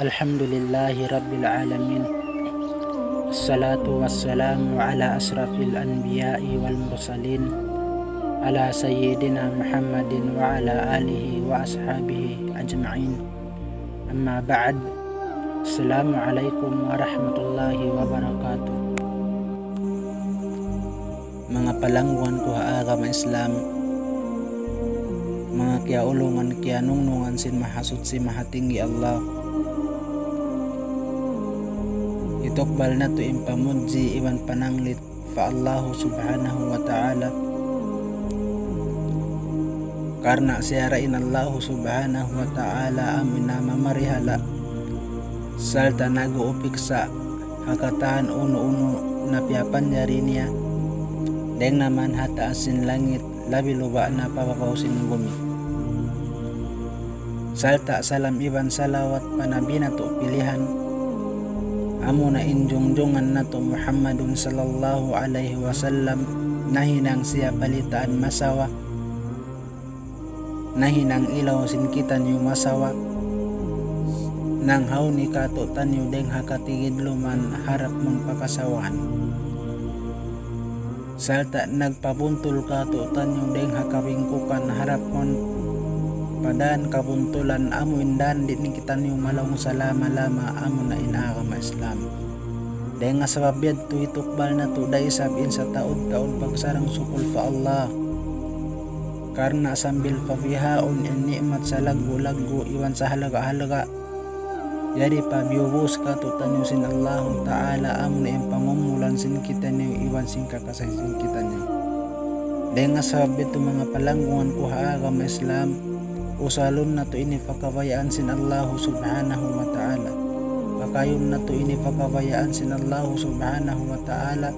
الحمد لله رب العالمين الصلاة والسلام على أشرف الأنبياء والمرسلين على سيدنا محمد وعلى آله وأصحابه أجمعين أما بعد Assalamualaikum warahmatullahi wabarakatuh Mga palangwan ko haagama Islam. Mga kiaulungan kianungnungan sin mahasud si mahatingi Allah. Itokbal na to impamudji iban pananglit fa Allah subhanahu wa ta'ala. Karena siara in Allah subhanahu wa ta'ala amin na mamarihala salta nag-uupik sa hakatahan uno-uno na piyapan niya. Deng naman hataasin langit labi luba na papapausin bumi. Salta salam iban salawat panabi na to pilihan. Amo na injungjungan na to Muhammadun sallallahu alaihi wasallam nahinang siya palitaan masawa. Nahinang ilaw sin kita niyo masawa nang haw ni kato tanyo deng hakatigid luman harap mong papasawan salta nagpabuntol kato tanyo deng hakawingkukan harap mon padan kabuntulan. Amo indan di ni kita niyo malawng salama lama amo na inaakam Islam. Dahil nga sa babiyad to itukbal na to dahil sabin sa taod-taod pagsarang sukul fa Allah. Karna sambil pabihaon in ni'mat sa lagu-lagu iwan sa halaga-halaga Yari pa biubos ka to tanyo sin Allah Ta'ala amo na yung pamumulan sin kita niyo iwan sin kakasay sin kita niyo. Dahil nga sabi to mga palangguan ko haagam Islam usalon na to ini pakabayaan sin Allah subhanahu wa ta'ala. Pakayon na to ini pakabayaan sin Allah subhanahu wa ta'ala.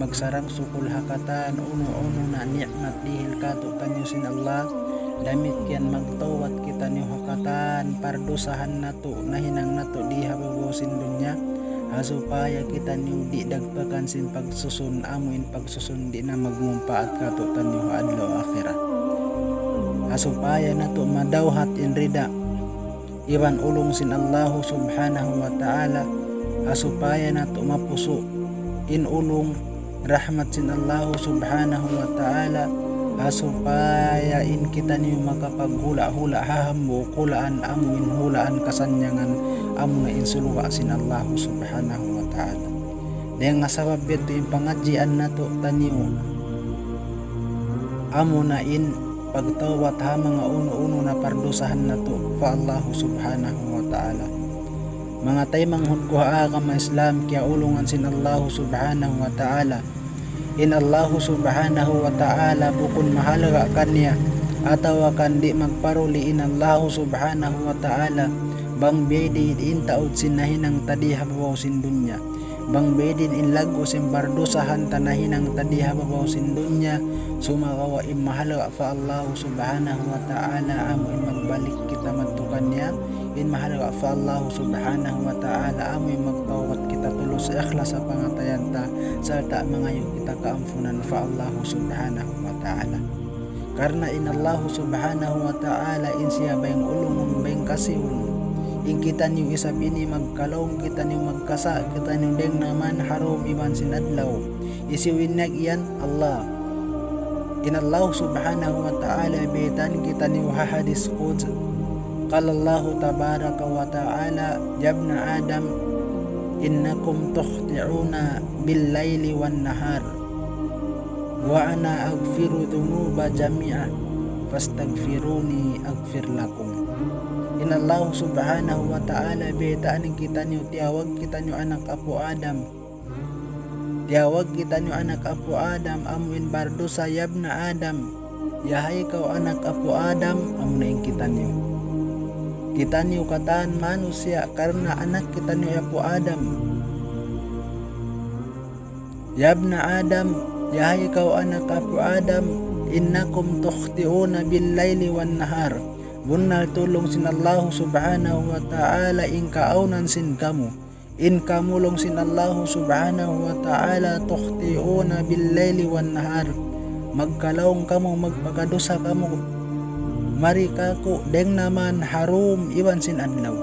Magsarang sukul hakatan uno-uno na ni'mat dihil ka to tanyo sin Allah damit kian magtawat kita ni hakatan pardosahan na to nahinang na to di hababosin dunya. Hasupaya kita ni di dagpakan sin pagsusun amuin pagsusun di na magmumpaat ka to tanyo adlaw akhirah. Asupaya na to madawhat in rida. Iwan ulong sin Allah subhanahu wa ta'ala. Asupaya na to mapuso. In ulong rahmat sin Allah subhanahu wa ta'ala asupaya in kita niyo makapaghula-hula. Hahambo kulaan amuin hulaan kasanyangan. Amo na insuluwa sin Allah subhanahu wa ta'ala. Dahil nga sabab ito yung pangadjian na to taniyo. Amo na in pagtawat ha mga uno-uno na pardusahan na to fa Allah subhanahu wa ta'ala. Mga tay manghud ko ha ka Islam kaya ulungan sin Allah subhanahu wa ta'ala in Allah subhanahu wa ta'ala bukun mahalaga kanya atawa kan di magparuli in Allah subhanahu wa ta'ala. Bang bedi in taud sinahinang tadi habaw sin dunya. Bang bedin in lago sin bardusahan tanahinang tadi habaw sin dunya. Sumakawa in mahalaga fa Allah subhanahu wa ta'ala amo in magbalik kita madtukan niya. In mahalaga fa Allah subhanahu wa ta'ala amo in magtawat kita tulo sa ikhlas sa pangatayan ta salta mangayo kita kaamfunan fa Allah subhanahu wa ta'ala karena in Allah subhanahu wa ta'ala in siya bayang ulungon bayang kasihun in kita niyo isabini magkalawng kita niyo magkasa kita niyo deng naman harom iban sinadlaw isiwin nag iyan Allah in Allah subhanahu wa ta'ala betan kita niyo hahadis quds قال الله تبارك وتعالى يا ابن آدم إنكم تخطئون بالليل والنهار وأنا أغفر ذنوب جميعا فاستغفروني أغفر لكم In Allah subhanahu wa ta'ala betaan kita niyo tiawag kita niyo anak apo Adam tiawag kita niyo anak apo Adam amuin bardo sayab na Adam yahay kau anak apo Adam amuin kita niyo kita niyo kataan manusia karena anak kita niyo apo Adam Yabna Adam yahay kau anak apo Adam innakum tukhtiuna bil laili wan nahar Bunal tulong sin Allah subhanahu wa ta'ala in kaaunan sin kamu. In kamulong sin Allah subhanahu wa ta'ala tukhtiuna bil layli wan nahar. Magkalawng kamo magpagadusa kamo. Mari kako deng naman harum iwan sin adlaw.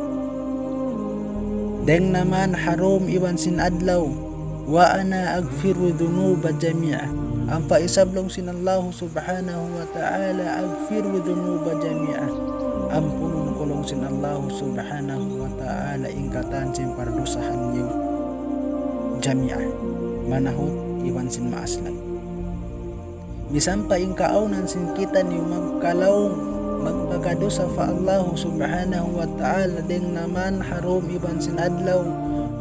Deng naman harum iwan sin adlaw. Wa ana agfiru dhunuba jami'a. Ang paisablong sin Allah subhanahu wa ta'ala agfiru dhunuba jami'a ampunun kulong sin Allah subhanahu wa ta'ala ingkatan sin pardosahan niyo jami'ah manahot iwan sin maaslan bisan pa ingkaunan sin kita niyo magkalawng magpagadosa fa Allah subhanahu wa ta'ala. Ding naman harom iban sin adlaw.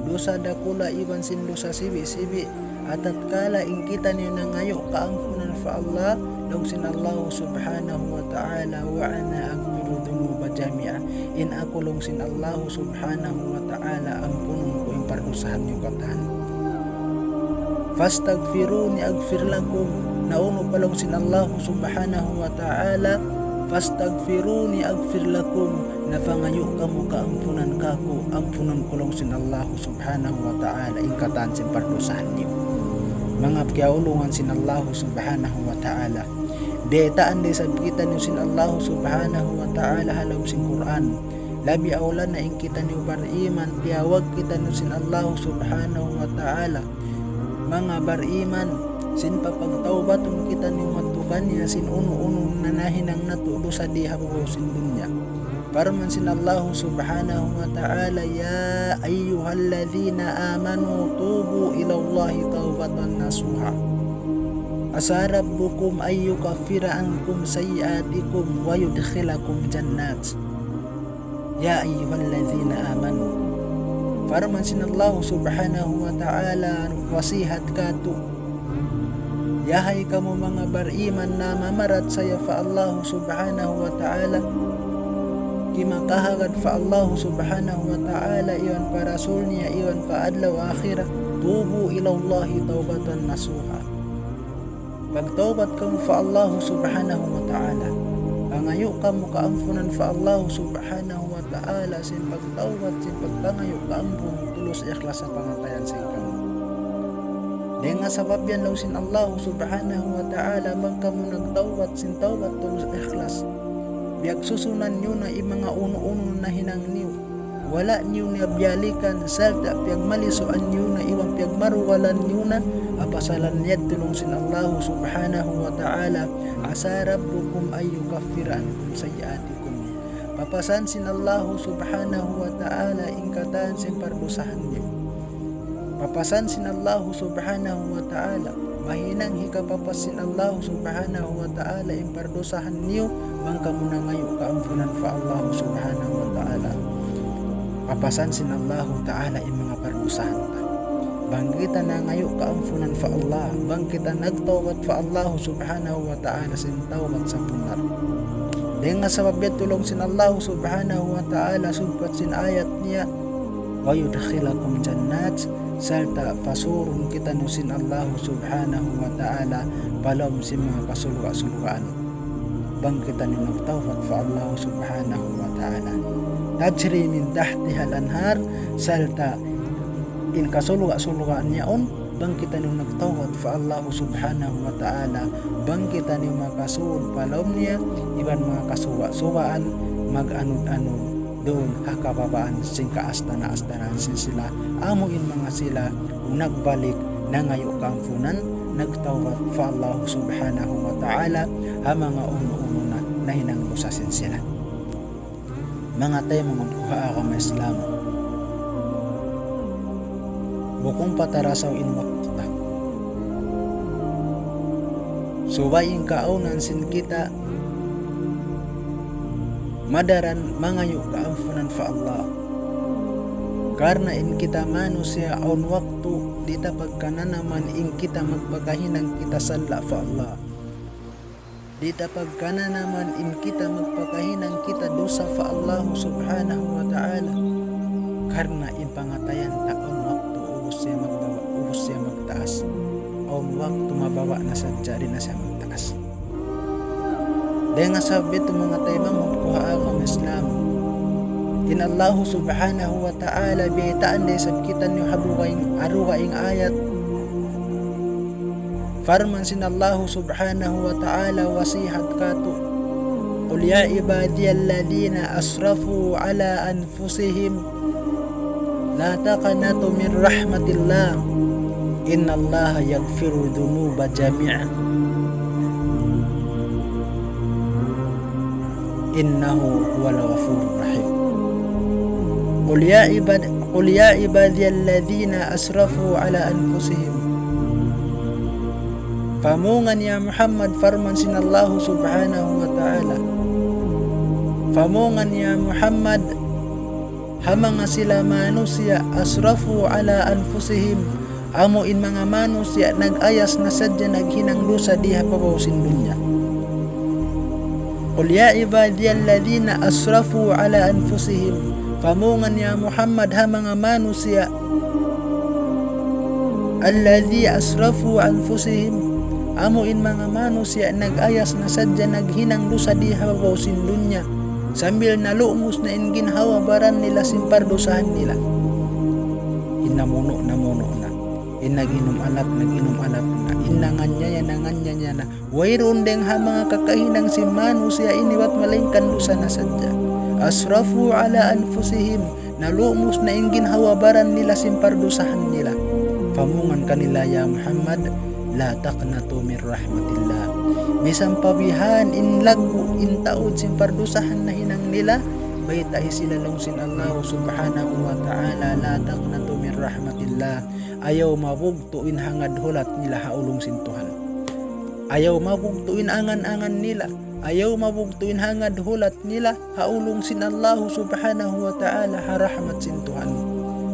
Dosa dakula iban sin dosa sibi-sibi at at kala ingkita niyo na ngayo kaampunan fa Allah sin Allah subhanahu wa ta'ala. Wa ana agfiru dhunuba jami'a. In ako sin Allah subhanahu wa ta'ala ampunon ko yung pardusahan niyo katahan fastagfiruni agfir lakum nauno pa sin Allah subhanahu wa ta'ala fastagfiruni agfir lakum nafangayo kamo kaampunan kako ampunon kulong sin Allah subhanahu wa ta'ala ingkatan sin pardusahan niyo mga pagkaulungan sin Allah subhanahu wa ta'ala Detaan di sabkitan niyo sin Allah subhanahu wa ta'ala halam sin Quran. Labi awlan na kita niyo bariman, tiyawag kita niyo sin Allah subhanahu wa ta'ala. Mga bariman, sin papagtawbatong kita niyo matukan niya sin uno-uno nanahinang natulo sa dihabaw sin dunya. Parman sin Allah subhanahu wa ta'ala, Ya ayyuhalladzina amanu tubu ila Allah tawbatan nasuha. Asa rabbukum ay ankum sayiatikum wa yudkhilakum jannat. Ya ayyuhalladzina amanu. Farman sin Allah subhanahu wa ta'ala wasihat katu. Yahay kamu mga bariman na mamarat saya fa Allah subhanahu wa ta'ala kimakahagad fa Allah subhanahu wa ta'ala iwan para rasul niya iwan fa adlaw akhirah tubu ila Allah taubatan nasuha Pagtawbat ka mo fa Allah subhanahu wa ta'ala. Pangayo ka mo kaampunan fa Allah subhanahu wa ta'ala sin pagtawbat sin pagpangayo kaampun tulos ikhlas sa pangatayan sa ikaw. Di nga sabab yan law sin Allah subhanahu wa ta'ala bang ka mo nagtawbat sin tawbat tulos ikhlas. Biag susunan nyo na mga uno-uno na hinang niyo. Wala niyo na biyalikan salta piag malisuan niyo na iwang piag maruwalan niyo na apasalan niyad tulong sin Allah subhanahu wa ta'ala asa rabbukum ay yukaffira ankum sayiatikum papasan sin Allah subhanahu wa ta'ala ingkatan sin pardusahan niyo papasan sin Allah subhanahu wa ta'ala. Mahinang hikapapasin Allah subhanahu wa ta'ala. In pardusahan niyo bangka mo na ngayon kaampunan fa Allah subhanahu wa ta'ala. Papasan sin Allah ta'ala in mga pardusahan ta. Bangkita na ngayo kaamfunan fa Allah. Bangkita nagtawat fa Allah subhanahu wa ta'ala sin tawat sa punar. Dengan sabab tulong sin Allah subhanahu wa ta'ala sugpat sin ayat niya yudkhilakum jannat salta fasurun kita nusin Allah subhanahu wa ta'ala palom sin mga kasulwa-sulwaan. Bangkita ni nagtawat fa Allah subhanahu wa ta'ala. Tajri min tahtiha al-anhar salta in kasuluga-sulugaan niyaon bangkitan yung nagtawad fa Allah subhanahu wa ta'ala. Bangkitan yung mga kasul palom niya iban mga kasuwa-suwaan mag-anod-anod doon hakababaan sing kaastana-astanan sin sila. Amuin mga sila nagbalik na ngayo kamfunan nagtawad fa Allah subhanahu wa ta'ala ha mga uno-uno na nahinang usasin sila. Mga tayo mga kuha ka Islam bukong patarasaw in wakta. Subayin kaunan sin kita madaran mangayo kaampunan fa Allah. Karena in kita manusia on waktu dita pagkananaman in kita magpakahinang kita sanla fa Allah. Dita pagkananaman in kita magpakahinang kita dosa fa Allah subhanahu wa ta'ala. Karena in pangatayan taon ubos siya magbawa, ubos siya magtaas. O waktu mabawa na sadya rin na siya. Dahil nga sabi ito mga taymang ko haakam Islam. In Allah subhanahu wa ta'ala bihitaan day sabkitan niyo harukaing arukaing ayat. Farman sin Allah subhanahu wa ta'ala wasihat katu Qul ya ibadiyalladina asrafu ala anfusihim La taqanatu min rahmatillah. Inna Allah yaghfiru dhunuba jami'a Innahu huwal ghafurur rahim قل يا عباد قل يا عبادي الذين أسرفوا على أنفسهم Famungan ya Muhammad farman sin Allah subhanahu wa ta'ala Famungan ya Muhammad Hamanga sila manusia asrafu ala anfusihim Amo in mga manusia nag-ayas na sadya naghinang lusa diha pabaw sin dunya Qul ya ibadiyalladhina asrafu ala anfusihim Famungan ya Muhammad ha mga manusia Alladhi asrafu anfusihim Amo in mga manusia nag-ayas na sadya naghinang lusa di habaw sin dunya Sambil nalumos na in ginhawa baran nila simpar dosahan nila in naginom alat naginom alat na inanganya ya nanganya niya na. Wayron deng ha mga kakahinang si manusia iniwat malingkan dosa na sadya. Asrafu ala anfusihim. Nalumos na ingin hawabaran nila simpardusahan nila. Famungan kanila ya Muhammad la taqnatu min rahmatillah. Misang pabihan in lagu in taud simpardusahan na hinang nila. Baita sila sin Allah subhanahu wa ta'ala la taqnatu rahmatillah. Ayaw mabugtuin hangad hulat nila haulong sin Tuhan ayaw mabugtuin angan-angan nila. Ayaw mabugtuin hangad hulat nila haulong sin Allah subhanahu wa ta'ala harahmat sin Tuhan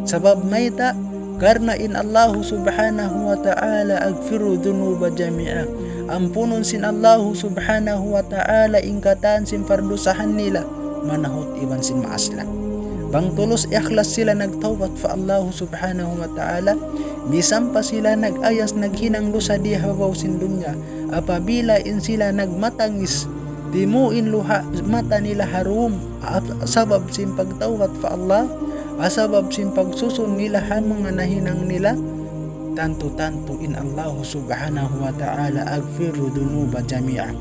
sabab may ta karna in Allah subhanahu wa ta'ala agfiru dunuba jami'a. Ampunon sin Allah subhanahu wa ta'ala ingkatan sin fardusahan nila manahot iban sin maaslan bang tulos ikhlas sila nagtawbat fa Allah subhanahu wa ta'ala. Bisan pa sila nagayas naghinang lusa di habaw sin dunya. Apabila in sila nagmatangis Timuin luha mata nila harum. At sabab sin pagtawat fa Allah asabab sin pagsusun nila han mga nahinang nila. Tanto-tanto in Allah subhanahu wa ta'ala agfiru dunuba jami'a.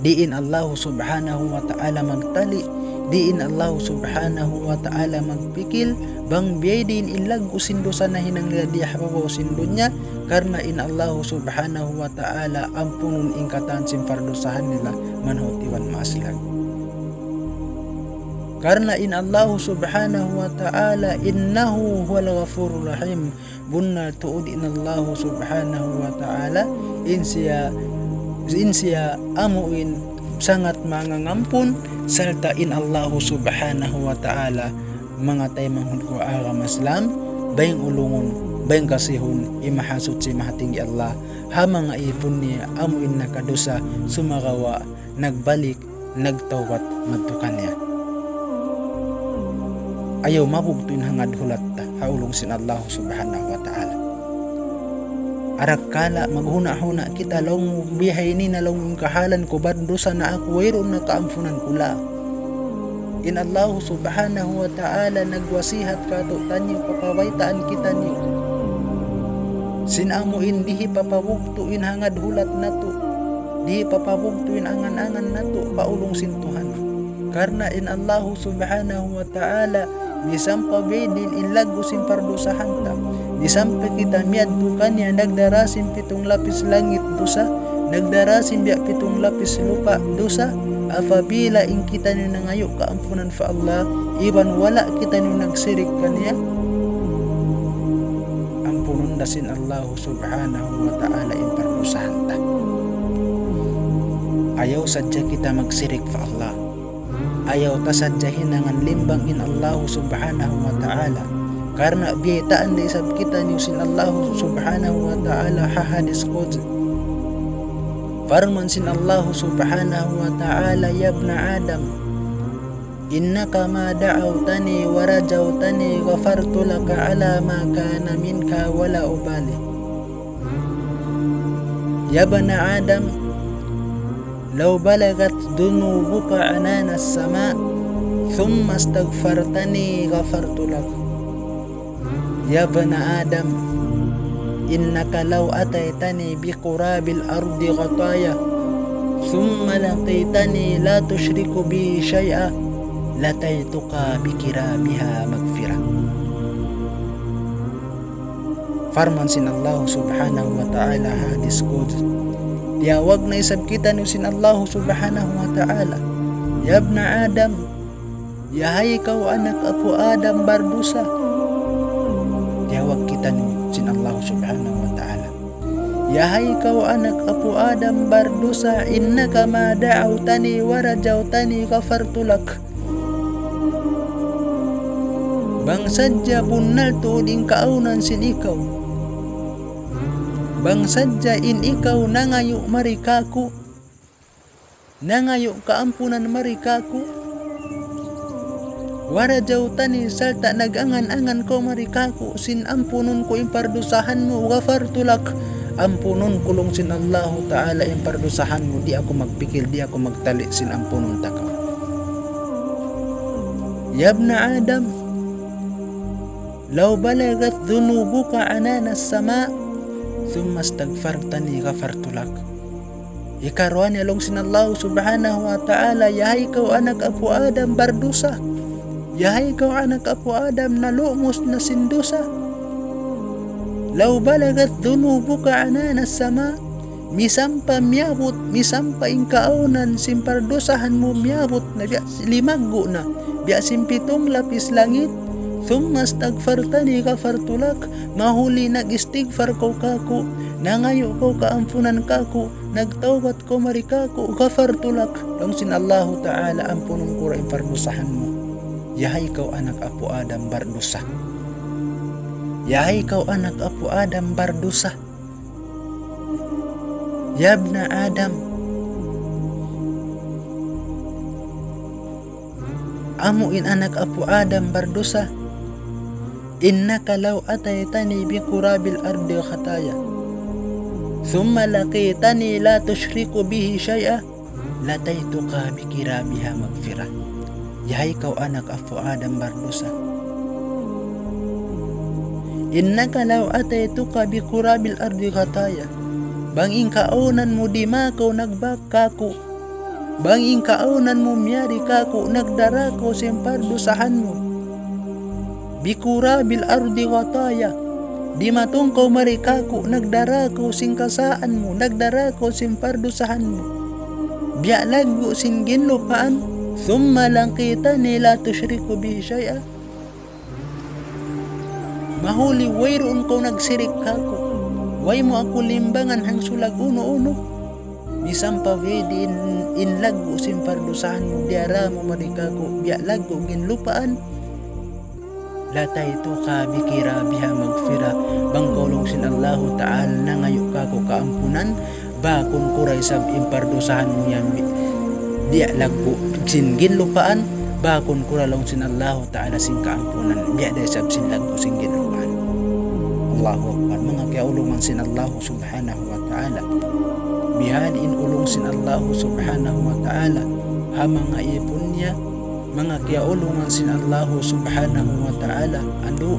Diin Allah subhanahu wa ta'ala magtali diin Allah subhanahu wa ta'ala magpikil bang biyay ilag usin dosa na hinang nila di hababaw sin dunya karena in Allah subhanahu wa ta'ala ampunun ingkatan sin fardosahan nila manhutiwan maaslag karena in Allah subhanahu wa ta'ala innahu huwal ghafurur rahim bunna tuud in Allah subhanahu wa ta'ala in siya amuin sangat mangangampun salta in Allah subhanahu wa ta'ala. Mga tay manghud ko agam Islam bayang ulungon bayang kasihon imahasot si mahating Allah. Ha mga ipon niya amuin nakadusa sumagawa nagbalik nagtawat madtukan niya. Ayaw mabugtuin hangad hulat haulong sin Allah subhanahu wa ta'ala arak kala maghuna-huna kita long bihay ni na long kahalan ko bandusa na ako wayron na kaamfunan kula in Allah subhanahu wa ta'ala nagwasihat kato tanyo papawaitaan kita niyo. Sinamo indihi papabugtuin hangad hulat nato di papabugtuin angan-angan nato paulong sintuhan. Karena in Allah subhanahu wa ta'ala Nisampa bedin ilago sin pardusahan ta. Nisampa kita miadto kanya nagdarasin pitong lapis langit dosa. Nagdarasin biya pitong lapis lupa dosa. Afabila in kita nyo nangayo kaampunan fa Allah. Iban wala kita nyo nagsirik kanya. Ampunon dasin Allah subhanahu wa ta'ala in pardusahan ta. Ayaw sadya kita magsirik fa Allah ayaw tasadyahin nangan limbang in Allah subhanahu wa ta'ala karena biyataan di isab kita niyo sin Allah subhanahu wa ta'ala hahadis qud farman sin Allah subhanahu wa ta'ala ya ibn Adam innaka ma da'awtani wa rajawtani ghafartu laka ala ma kana minka wala ubali ya ibn Adam لو بلغت ذنوبك عنان السماء ثم استغفرتني غفرت لك يا ابن آدم إنك لو أتيتني بقراب الأرض غطايا ثم لقيتني لا تشرك بي شيئا لتيتك بكرامها مغفرة Farman sin Allah subhanahu wa ta'ala hadis qudus Tiyawag na isab kita ni sin Allah subhanahu wa ta'ala Yabna Adam Yahay kau anak apu Adam bardusa Yahay kau anak apu Adam bardusa Innaka ma da'autani wa rajautani kafartulak Bang sadya bunal tuuding kaunan sin ikaw Bang sadya in ikaw nangayo marikaku. Nangayo kaampunan marikaku. Warajaw tani salta nagangan-angan ko marikaku. Sin ampunon ko impardusahan mo Gafartulak Ampunon kulong sin Allah Ta'ala impardusahan mo Di ako magpikil, di ako magtali Sin ampunon takaw. Yabna Adam Law balagat dhunubuka anana sama thumma stagfartani ghafartu lak ikaruan along sin Allah subhanahu wa ta'ala yahay kau anak apu Adam bardusa. Yahay kau anak apu Adam na lumos na sindusa law balagat dhunubuka anana sama misampa miyabot misampa ingkaunan simpardosahan mo miyabot na biya limaggo na biya simpitong lapis langit. Thumma stagfartani kafartulak Mahuli nag-istighfar ko kako Nangayo ko kaampunan kako Nagtawbat ko marikako Kafartulak Long sin Allah Ta'ala Ampunon ko rin pardusahan mo kau anak apo Adam bardusa Yahai kau anak Abu Adam berdosa. Yabna Adam. Amuin anak Abu Adam berdosa. Inna kalau ataitani bi kurabil ardi khataya. Thumma laqitani la tushriku bihi syai'a. Lataituka bi biha magfirah. Yahai kau anak Abu Adam berdosa. Innaka law ataituka bi kurabil ardi khataya Bang ingkaunan mo di makaw nagbakaku Bang ingkaunan mo miyari kako nagdarako simpardusahan mo bikura bil ardi wataya di matungkaw marikaku nagdarako sing kasaan mo nagdarako sing pardusahan mo biya lagu sing ginlupaan thumma lang kita nila tushriku bi shay'a mahuli wayroon ko nagsirik kako way mo ako limbangan hang sulag? Uno-uno bisan pa pwede in, in lagu sin pardusahan mo diara mo marikaku biya lagu ginlupaan. Latay to ka bikira biha magfira. Bangkolong sin Allah Ta'ala na ngayo ka ko kaampunan. Bakon kuray sab impardosahan mo yan diya lagbo singgin lupaan bakon kuralong sin Allah Ta'ala sin kaampunan. Biya day sab sin lagbo singgin lupaan Allahu Akbar. Mga kaulungan sin Allah subhanahu wa ta'ala. Bihan in ulong sin Allah subhanahu wa ta'ala. Ha mga ipon niya? Mga kiaulungan sin Allah subhanahu wa ta'ala. Ando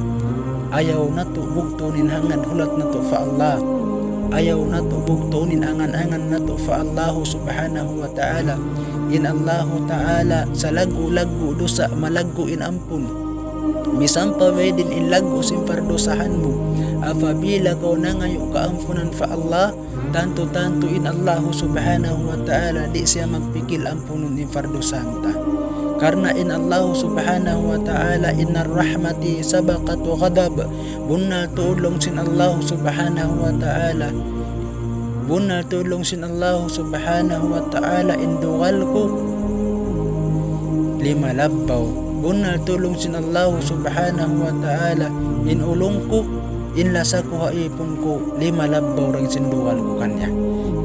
ayaw na to bugtunin hangan hulat na to fa Allah. Ayaw na to bugtunin angan-angan na to fa Allah subhanahu wa ta'ala in Allah ta'ala sa lagu-lagu dosa malago in ampun. Misang pamedin in lagu sin afabila kau na ngayo kaampunan fa Allah tanto-tanto in Allah subhanahu wa ta'ala di siya magpikil ampunon in fardosahan ta karena in Allah subhanahu wa ta'ala innar rahmati sabaqat wa ghadab. Bunal tulong sin Allah subhanahu wa ta'ala bunal tulong sin Allah subhanahu wa ta'ala indugal ko lima labbaw. Bunal tulong sin Allah subhanahu wa ta'ala in ulong ko in lasa ko haipon ko lima labbaw ring sindugal ko kanya.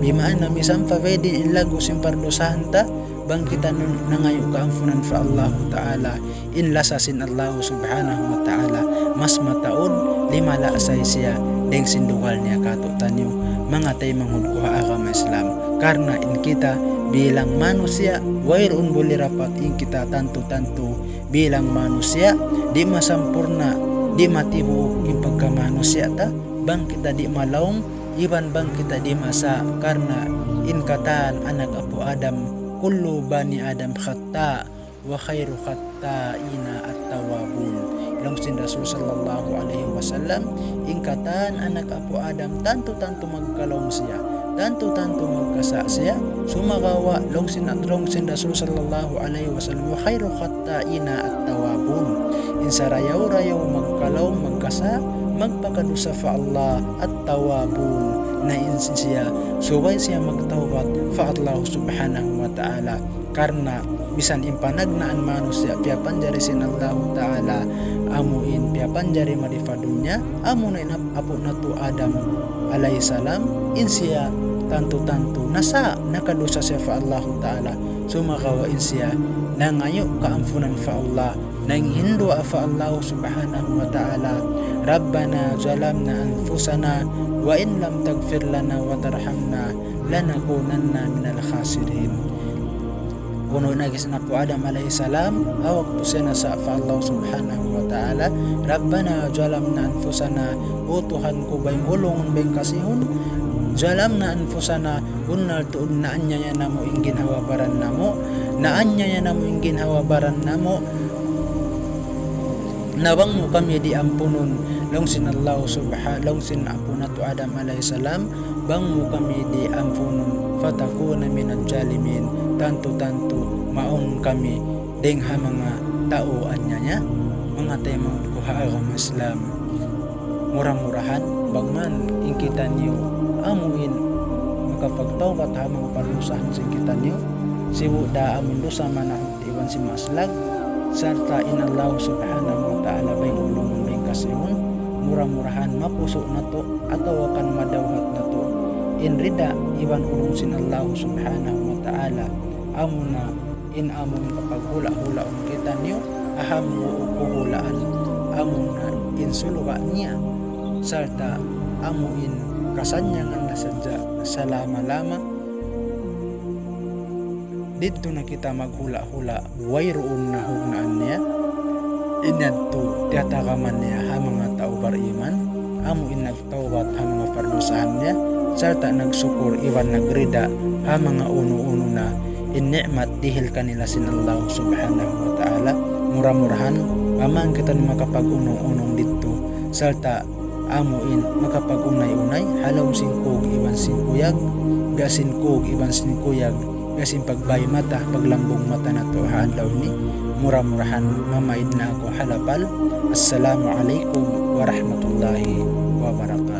Bimaan na misam pa pwede in lago sin pardosahan ta bang kita nangayo kaampunan fa Allah Ta'ala. In lasasin Allah subhanahu wa ta'ala mas mataod lima laasay siya deng sindugal niya kato tanyo mga tay ha Islam. Karna in kita bilang manusia wayroon boleh rapat ing kita tantu-tantu. Bilang manusia di masampurna di matihu ing pagka manusia ta bang kita di malaong iban bang kita di masa. Karena in katan anak apo Adam kullu bani Adam khata wa khairu at-tawabun Langsin Rasul sallallahu alaihi wasallam. Ingkatan anak apo Adam tanto-tanto magkalong siya tanto-tanto magkasa siya sumagawa longsin at longsin Rasul sallallahu alaihi wasallam wa khairu khatta'ina at-tawabun. Insarayaw-rayaw magkalong magkasa magpakadusa fa Allah at tawabun na insin siya suway siya magtawbat fa Allah subhanahu wa ta'ala. Karena bisan impanagnaan manusia. Pia panjari sin Allah Ta'ala. Amuin pia panjari marifadunya amu na inap apo na tu Adam alayhi salam. Insiya tantu-tantu nasa nakadosa siya fa Allah Ta'ala. Sumakawa insiya na ngayo kaampunan fa Allah. Nang hindu fa Allah subhanahu wa ta'ala. Rabbana zalamna anfusana wa in lam tagfir lana wa tarhamna lanakunanna minal khasirin kuno nagis na po Adam alayhi salam awak po siya sa fa Allah subhanahu wa ta'ala. Rabbana jalam na anfusana utuhan ko ba yung ulungon ba yung kasihon? Jalam na anfusana unal tuod na anya ya na mo yung ginhawabaran na mo. Na anya ya na mo yung ginhawabaran na mo. Nawang mo kami di ampunon longsin Allah subhanahu longsin apo na to Adam alayhi salam bang mo kami di ampunon fatakuna minad jalimin tanto-tanto maon kami ding ha mga tao anya niya mga tayo mga kuha ang Islam murah-murahan bagman ingkita niyo. Amuin makapagtawat ha mga palusahan sa kita niyo. Siwo da amun dosa manahot iwan si maslag sarta in Allah subhanahu wa ta'ala bay ulong bay kasihon murah-murahan mapuso na to ataw akan madawhat na to. Inrida iwan ulong sin Allah subhanahu wa ta'ala amo na in amon kapag hula-hula ang kita niyo aham mo ukuhulaan amo na insuluwa niya. Sarta amo in kasanyangan na sadya salama-lama dito na kita maghula-hula. Wayroon na hugnaan niya. Inadto tiyatakaman niya ha mga tao bariman amo in nagtawat ha mga pardusahan niya. Sarta nagsukur iwan nagrida ha mga uno-uno na in dihil kanila sin Allah subhanahu wa ta'ala. Mura-murahan amang kita ni makapag-unong-unong dito. Salta amuin makapag-unay-unay. Halaw singkog iban singkuyag gasin kog iban singkuyag gasin pagbay mata paglambong mata na to hadlaw ni. Mura-murahan mamaid na ako halapal. Assalamu alaikum warahmatullahi wabarakatuh